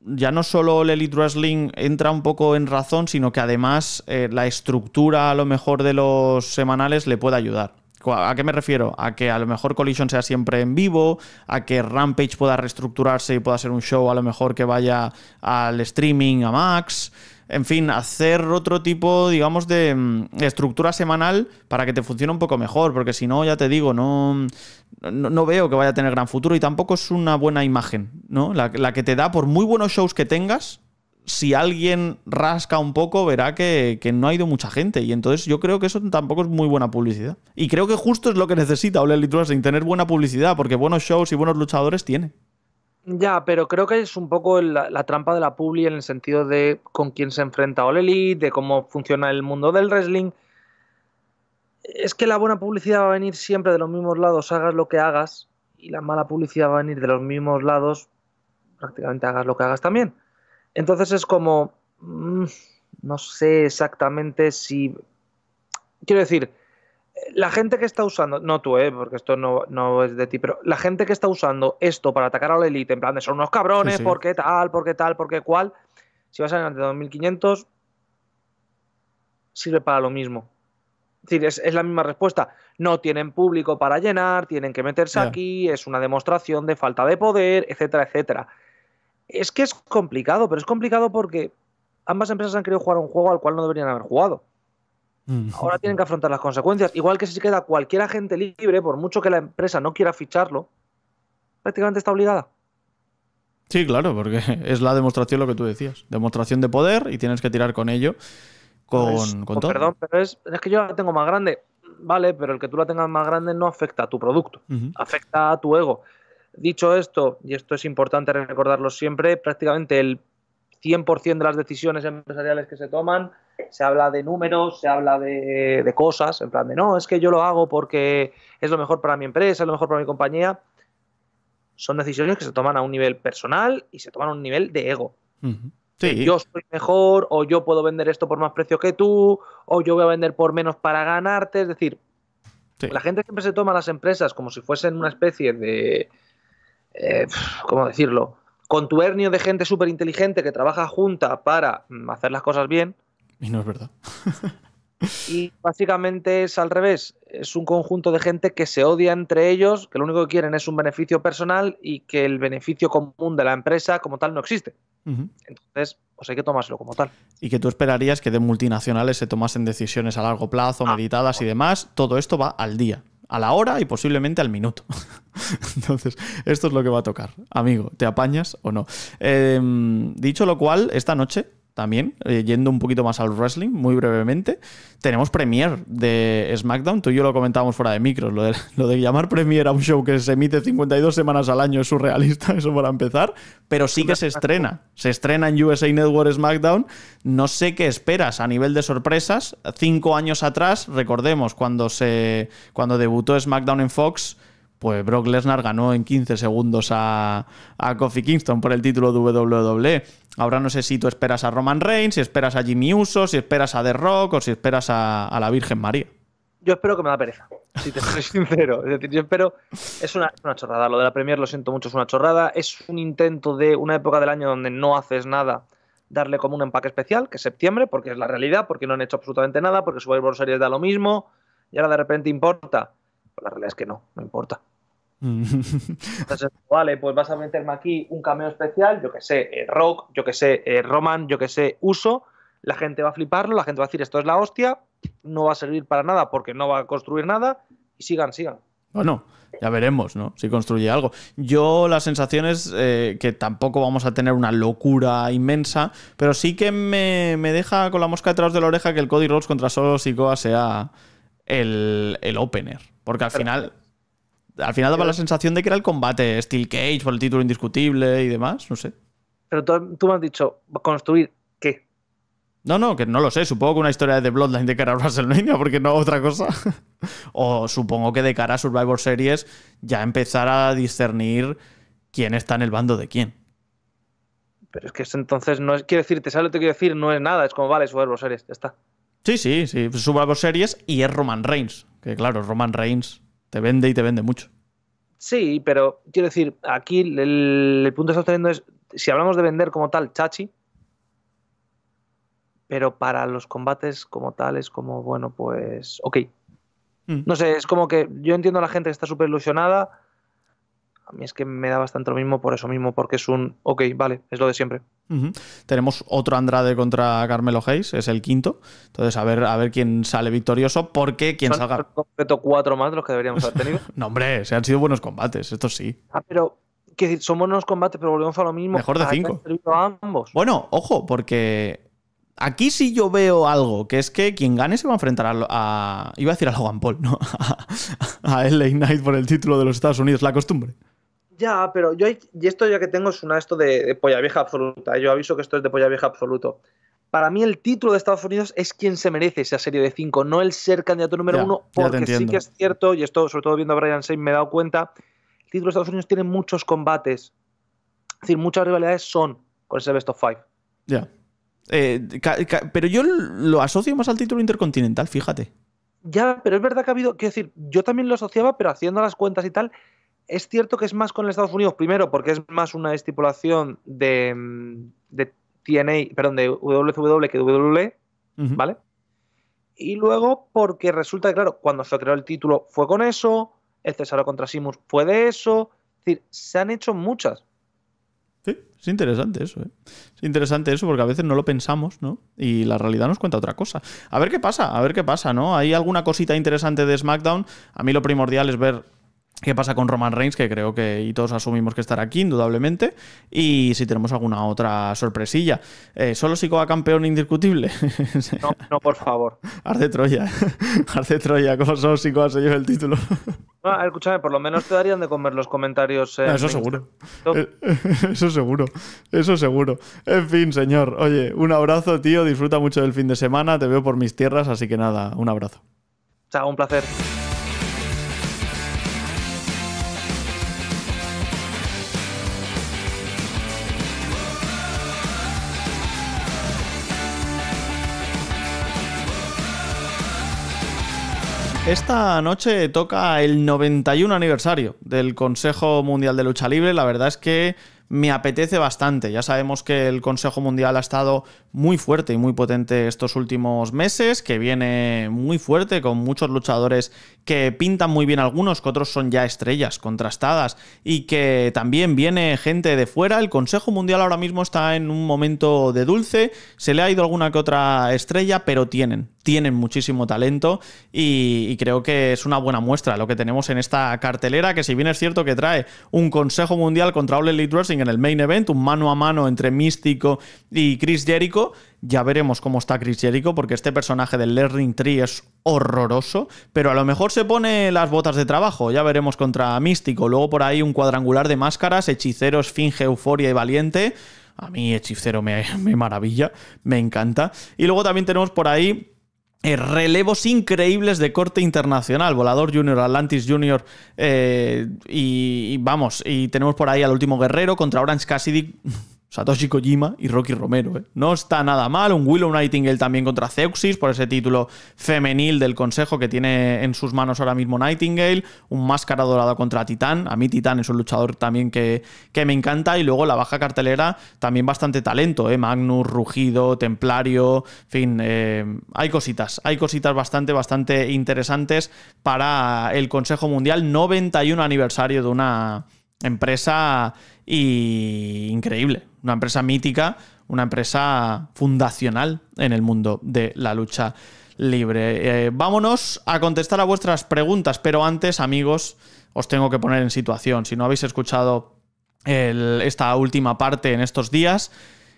ya no solo el Elite Wrestling entra un poco en razón, sino que además eh, la estructura a lo mejor de los semanales le puede ayudar. ¿A qué me refiero? A que a lo mejor Collision sea siempre en vivo, a que Rampage pueda reestructurarse y pueda ser un show a lo mejor que vaya al streaming a Max. En fin, hacer otro tipo, digamos, de, de estructura semanal para que te funcione un poco mejor, porque si no, ya te digo, no, no, veo que vaya a tener gran futuro y tampoco es una buena imagen, ¿no? La, que te da, por muy buenos shows que tengas, si alguien rasca un poco, verá que, no ha ido mucha gente. Y entonces yo creo que eso tampoco es muy buena publicidad. Y creo que justo es lo que necesita All Elite Wrestling, tener buena publicidad, porque buenos shows y buenos luchadores tiene. Ya, pero creo que es un poco la, trampa de la publi en el sentido de con quién se enfrenta All Elite, de cómo funciona el mundo del wrestling. Es que la buena publicidad va a venir siempre de los mismos lados, hagas lo que hagas, y la mala publicidad va a venir de los mismos lados, prácticamente hagas lo que hagas también. Entonces es como, mmm, no sé exactamente si... Quiero decir, la gente que está usando, no tú, eh, porque esto no, no, es de ti, pero la gente que está usando esto para atacar a la élite, en plan de son unos cabrones, sí, sí. porque tal, porque tal, porque cual, si vas a ganar de 2500, sirve para lo mismo. Es decir, es, es, la misma respuesta. No tienen público para llenar, tienen que meterse yeah. aquí, es una demostración de falta de poder, etcétera, etcétera. Es que es complicado, pero es complicado porque ambas empresas han querido jugar un juego al cual no deberían haber jugado. Ahora tienen que afrontar las consecuencias. Igual que si se queda cualquier agente libre, por mucho que la empresa no quiera ficharlo, prácticamente está obligada. Sí, claro, porque [laughs] es la demostración lo que tú decías. Demostración de poder y tienes que tirar con ello. Con, pues, con pues todo. Perdón, pero es, es, que yo la tengo más grande. Vale, pero el que tú la tengas más grande no afecta a tu producto, uh -huh. afecta a tu ego. Dicho esto, y esto es importante recordarlo siempre, prácticamente el 100% de las decisiones empresariales que se toman se habla de números, se habla de, de, cosas, en plan de no, es que yo lo hago porque es lo mejor para mi empresa, es lo mejor para mi compañía. Son decisiones que se toman a un nivel personal y se toman a un nivel de ego. Uh -huh. sí. Yo soy mejor, o yo puedo vender esto por más precio que tú, o yo voy a vender por menos para ganarte. Es decir, sí. la gente siempre se toma las empresas como si fuesen una especie de. Eh, ¿Cómo decirlo? Contubernio de gente súper inteligente que trabaja junta para mm, hacer las cosas bien y no es verdad. y básicamente es al revés. Es un conjunto de gente que se odia entre ellos, que lo único que quieren es un beneficio personal y que el beneficio común de la empresa como tal no existe. Uh -huh. Entonces, pues hay que tomárselo como tal. Y que tú esperarías que de multinacionales se tomasen decisiones a largo plazo, ah, meditadas y demás. Todo esto va al día, a la hora y posiblemente al minuto. [laughs] Entonces, esto es lo que va a tocar. Amigo, ¿te apañas o no? Eh, dicho lo cual, esta noche también, eh, yendo un poquito más al wrestling, muy brevemente. Tenemos Premier de SmackDown, tú y yo lo comentábamos fuera de micros, lo de, [laughs] lo de llamar Premier a un show que se emite 52 semanas al año es surrealista, [laughs] eso para empezar, pero sí que se estrena, se estrena en USA Network SmackDown, no sé qué esperas a nivel de sorpresas, cinco años atrás, recordemos cuando, se, cuando debutó SmackDown en Fox, pues Brock Lesnar ganó en 15 segundos a, a Kofi Kingston por el título de WWE. Ahora no sé si tú esperas a Roman Reigns, si esperas a Jimmy Uso, si esperas a The Rock o si esperas a, la Virgen María. Yo espero que me da pereza, si te soy [laughs] sincero. Es decir, yo espero. Es una, una, chorrada. Lo de la Premier, lo siento mucho, es una chorrada. Es un intento de una época del año donde no haces nada, darle como un empaque especial, que es septiembre, porque es la realidad, porque no han hecho absolutamente nada, porque Survivor Series da lo mismo, y ahora de repente importa. Pues la realidad es que no, no importa. Entonces, [laughs] vale, pues vas a meterme aquí un cameo especial, yo que sé, eh, Rock, yo que sé, eh, Roman, yo que sé, Uso, la gente va a fliparlo, la gente va a decir esto es la hostia, no va a servir para nada porque no va a construir nada, y sigan, sigan. Bueno, ya veremos, ¿no? Si construye algo. Yo la sensación es eh, que tampoco vamos a tener una locura inmensa, pero sí que me, me, deja con la mosca detrás de la oreja que el Cody Rhodes contra Solo Sikoa sea el, el opener. Porque al final al final daba la sensación de que era el combate Steel Cage por el título indiscutible y demás, no sé. Pero tú, tú me has dicho, ¿construir qué? No, no, que no lo sé. Supongo que una historia de Bloodline de cara a WrestleMania, porque no otra cosa. [laughs] o supongo que de cara a Survivor Series ya empezar a discernir quién está en el bando de quién. Pero es que eso entonces no es. Quiero decirte, ¿sabes lo que quiero decir? No es nada, es como vale, Survivor Series, ya está. Sí, sí, sí. Survivor Series y es Roman Reigns. Que claro, Roman Reigns te vende y te vende mucho. Sí, pero quiero decir, aquí el, el punto que estamos teniendo es, si hablamos de vender como tal, chachi, pero para los combates como tal es como, bueno, pues, ok. Mm. No sé, es como que yo entiendo a la gente que está súper ilusionada, a mí es que me da bastante lo mismo por eso mismo, porque es un, ok, vale, es lo de siempre. Uh -huh. Tenemos otro Andrade contra Carmelo Hayes, es el quinto. Entonces, a ver, a ver quién sale victorioso, porque quien Son salga. completo cuatro más de los que deberíamos haber tenido. [laughs] no, hombre, se han sido buenos combates, esto sí. Ah, pero que son buenos combates, pero volvemos a lo mismo. Mejor de cinco. A ambos. Bueno, ojo, porque Aquí sí yo veo algo, que es que quien gane se va a enfrentar a. a iba a decir a Logan Paul, ¿no? [laughs] a LA Knight por el título de los Estados Unidos, la costumbre. Ya, pero yo, y esto ya que tengo es una esto de, de polla vieja absoluta. Yo aviso que esto es de polla vieja absoluto para mí el título de Estados Unidos es quien se merece esa serie de cinco, no el ser candidato número uno, porque sí que es cierto, y esto sobre todo viendo a Brian Sain me he dado cuenta, el título de Estados Unidos tiene muchos combates, es decir, muchas rivalidades son con ese Best of Five. Ya. Eh, pero yo lo asocio más al título intercontinental, fíjate. Ya, pero es verdad que ha habido, quiero decir, yo también lo asociaba, pero haciendo las cuentas y tal, es cierto que es más con Estados Unidos, primero porque es más una estipulación de, de TNA, perdón, de WCW que WWE, ¿vale? Y luego porque resulta que, claro, cuando se creó el título fue con eso, el Cesaro contra Simus fue de eso, es decir, se han hecho muchas. Sí, es interesante eso, ¿eh? Es interesante eso porque a veces no lo pensamos, ¿no? Y la realidad nos cuenta otra cosa. A ver qué pasa, a ver qué pasa, ¿no? Hay alguna cosita interesante de SmackDown. A mí lo primordial es ver qué pasa con Roman Reigns, que creo que y todos asumimos que estará aquí, indudablemente, y si tenemos alguna otra sorpresilla. Eh, ¿Solo Sikoa campeón indiscutible? [laughs] no, no, por favor. Arce Troya. [laughs] Arce Troya, ¿cómo solo Sikoa se lleva el título? [laughs] no, escúchame, por lo menos te darían de comer los comentarios. eso seguro. Eso seguro. Eso seguro. En fin, señor. Oye, un abrazo, tío. Disfruta mucho del fin de semana. Te veo por mis tierras, así que nada, un abrazo. Chao, un placer. Esta noche toca el 91 aniversario del Consejo Mundial de Lucha Libre. La verdad es que me apetece bastante. Ya sabemos que el Consejo Mundial ha estado muy fuerte y muy potente estos últimos meses, que viene muy fuerte con muchos luchadores que pintan muy bien algunos, que otros son ya estrellas contrastadas y que también viene gente de fuera. El Consejo Mundial ahora mismo está en un momento de dulce, se le ha ido alguna que otra estrella, pero tienen, tienen muchísimo talento y, creo que es una buena muestra lo que tenemos en esta cartelera, que si bien es cierto que trae un Consejo Mundial contra All Elite en el main event, un mano a mano entre Místico y Chris Jericho, ya veremos cómo está Chris Jericho, porque este personaje del Learning Tree es horroroso, pero a lo mejor se pone las botas de trabajo, ya veremos contra Místico. Luego por ahí un cuadrangular de máscaras, hechicero, esfinge, euforia y valiente. A mí hechicero me, maravilla, me encanta. Y luego también tenemos por ahí relevos increíbles de corte internacional. Volador Junior, Atlantis Junior. Eh, y, vamos, y tenemos por ahí al último guerrero contra Orange Cassidy. Satoshi Kojima y Rocky Romero. ¿eh? No está nada mal. Un Willow Nightingale también contra Zeuxis por ese título femenil del consejo que tiene en sus manos ahora mismo Nightingale. Un Máscara Dorada contra Titán. A mí Titán es un luchador también que, que me encanta. Y luego la baja cartelera también bastante talento. ¿eh? Magnus, Rugido, Templario. En fin, eh, hay cositas. Hay cositas bastante, bastante interesantes para el Consejo Mundial. 91 aniversario de una empresa increíble una empresa mítica, una empresa fundacional en el mundo de la lucha libre. Eh, vámonos a contestar a vuestras preguntas, pero antes, amigos, os tengo que poner en situación. Si no habéis escuchado esta última parte en estos días,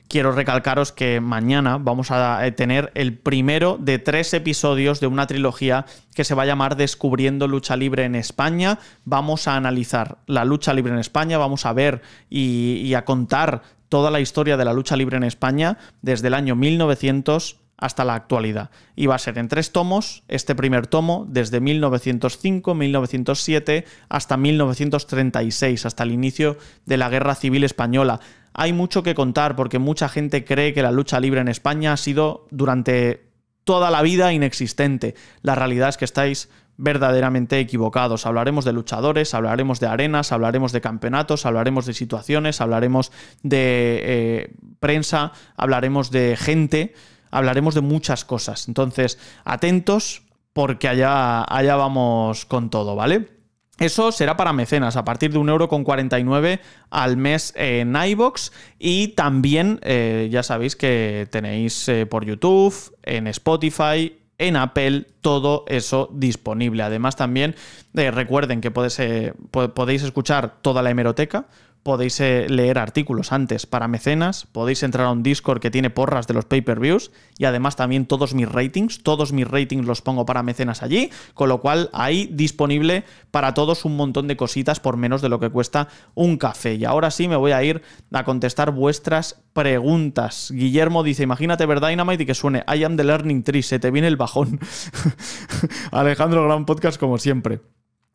quiero recalcaros que mañana vamos a tener el primero de tres episodios de una trilogía que se va a llamar Descubriendo Lucha Libre en España. Vamos a analizar la lucha libre en España, vamos a ver y a contar toda la historia de la lucha libre en España desde el año 1900 hasta la actualidad. Y va a ser en tres tomos, este primer tomo desde 1905, 1907 hasta 1936, hasta el inicio de la Guerra Civil Española. Hay mucho que contar porque mucha gente cree que la lucha libre en España ha sido durante toda la vida inexistente. La realidad es que estáis verdaderamente equivocados. Hablaremos de luchadores, hablaremos de arenas, hablaremos de campeonatos, hablaremos de situaciones, hablaremos de eh, prensa, hablaremos de gente, hablaremos de muchas cosas. Entonces, atentos porque allá, allá vamos con todo, ¿vale? Eso será para mecenas a partir de 1,49€ al mes en iBox y también eh, ya sabéis que tenéis eh, por YouTube, en Spotify, en Apple, todo eso disponible. Además, también eh, recuerden que eh, podéis escuchar toda la hemeroteca podéis eh, leer artículos antes para mecenas, podéis entrar a un Discord que tiene porras de los pay-per-views y además también todos mis ratings, todos mis ratings los pongo para mecenas allí, con lo cual hay disponible para todos un montón de cositas por menos de lo que cuesta un café. Y ahora sí me voy a ir a contestar vuestras preguntas. Guillermo dice, imagínate ver Dynamite y que suene I am the learning tree, se te viene el bajón. [laughs] Alejandro, gran podcast como siempre.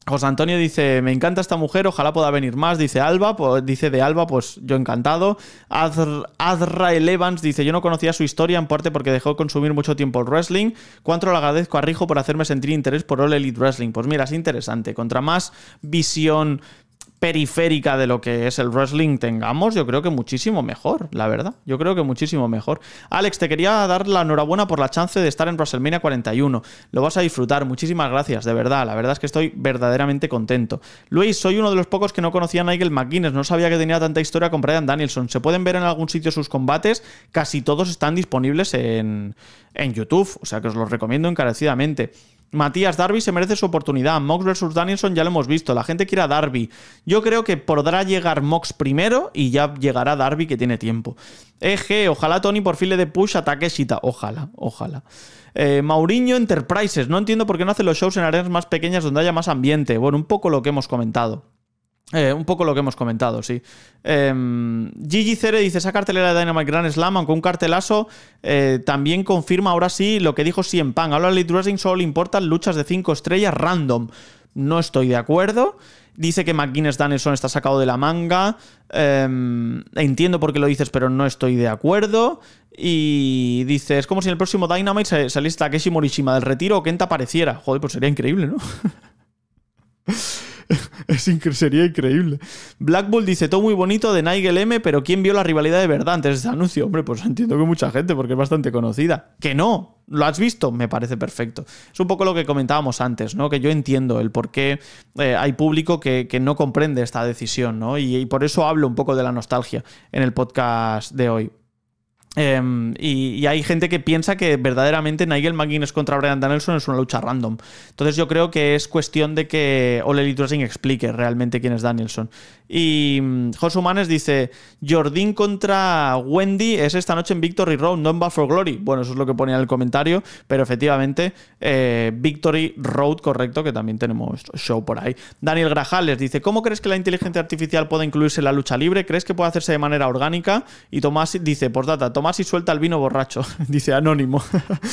José Antonio dice, me encanta esta mujer, ojalá pueda venir más. Dice Alba, dice de Alba, pues yo encantado. Azrael Evans dice, yo no conocía su historia en parte porque dejó de consumir mucho tiempo el wrestling. ¿Cuánto le agradezco a Rijo por hacerme sentir interés por All Elite Wrestling? Pues mira, es interesante. Contra más visión periférica de lo que es el wrestling tengamos, yo creo que muchísimo mejor, la verdad. Yo creo que muchísimo mejor. Alex, te quería dar la enhorabuena por la chance de estar en WrestleMania 41. Lo vas a disfrutar. Muchísimas gracias, de verdad. La verdad es que estoy verdaderamente contento. Luis, soy uno de los pocos que no conocía a Nigel McGuinness. No sabía que tenía tanta historia con Brian Danielson. Se pueden ver en algún sitio sus combates. Casi todos están disponibles en, en YouTube. O sea que os los recomiendo encarecidamente. Matías Darby se merece su oportunidad. Mox versus Danielson ya lo hemos visto. La gente quiere a Darby. Yo creo que podrá llegar Mox primero y ya llegará Darby que tiene tiempo. EG, ojalá Tony por fin le push a Takeshita. Ojalá, ojalá. Eh, Mauriño Enterprises. No entiendo por qué no hace los shows en arenas más pequeñas donde haya más ambiente. Bueno, un poco lo que hemos comentado. Eh, un poco lo que hemos comentado, sí. Eh, Gigi Cere dice: esa cartelera de Dynamite Grand Slam, aunque un cartelazo, eh, también confirma ahora sí lo que dijo Cien Pan. Ahora Elite Wrestling solo le importan luchas de 5 estrellas random. No estoy de acuerdo. Dice que McGuinness Danielson está sacado de la manga. Em, entiendo por qué lo dices, pero no estoy de acuerdo. Y dice: es como si en el próximo Dynamite saliese Takeshi Morishima del retiro o Kenta apareciera. Joder, pues sería increíble, ¿no? [laughs] [laughs] sería increíble. Black Bull dice, todo muy bonito de Nigel M, pero ¿quién vio la rivalidad de verdad antes de este anuncio? Hombre, pues entiendo que mucha gente, porque es bastante conocida. Que no, ¿lo has visto? Me parece perfecto. Es un poco lo que comentábamos antes, ¿no? Que yo entiendo el por qué eh, hay público que, no comprende esta decisión, ¿no? y por eso hablo un poco de la nostalgia en el podcast de hoy. Em, y, hay gente que piensa que verdaderamente Nigel McGuinness contra Brian Danielson es una lucha random. Entonces yo creo que es cuestión de que Ole Elite Wrestling explique realmente quién es Danielson. Y um, Josumanes dice, Jordín contra Wendy es esta noche en Victory Road, no en for Glory. Bueno, eso es lo que ponía en el comentario, pero efectivamente eh, Victory Road, correcto, que también tenemos show por ahí. Daniel Grajales dice, ¿cómo crees que la inteligencia artificial puede incluirse en la lucha libre? ¿Crees que puede hacerse de manera orgánica? Y Tomás dice, por data, Tomás y suelta el vino borracho, [laughs] dice Anónimo,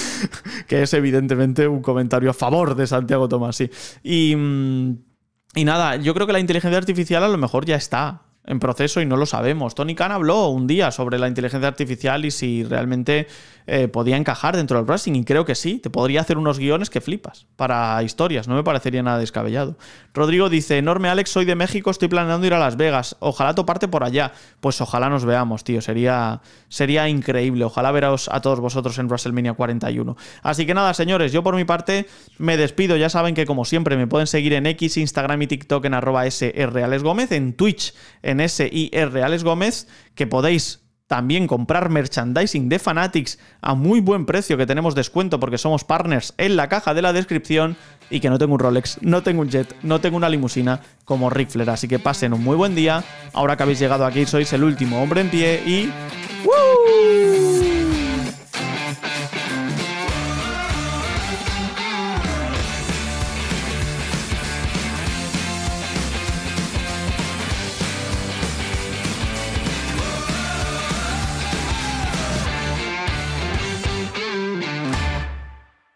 [laughs] que es evidentemente un comentario a favor de Santiago Tomasi. Y... Mm, y nada, yo creo que la inteligencia artificial a lo mejor ya está en proceso y no lo sabemos. Tony Khan habló un día sobre la inteligencia artificial y si realmente eh, podía encajar dentro del wrestling. Y creo que sí, te podría hacer unos guiones que flipas para historias. No me parecería nada descabellado. Rodrigo dice: Enorme Alex, soy de México, estoy planeando ir a Las Vegas. Ojalá toparte por allá. Pues ojalá nos veamos, tío. Sería, sería increíble. Ojalá veros a todos vosotros en WrestleMania 41. Así que nada, señores, yo por mi parte me despido. Ya saben que, como siempre, me pueden seguir en X, Instagram y TikTok en arroba Gómez, en Twitch en SIR Alex Gómez, que podéis también comprar merchandising de Fanatics a muy buen precio, que tenemos descuento porque somos partners en la caja de la descripción y que no tengo un Rolex, no tengo un jet, no tengo una limusina como Flair. Así que pasen un muy buen día. Ahora que habéis llegado aquí, sois el último hombre en pie y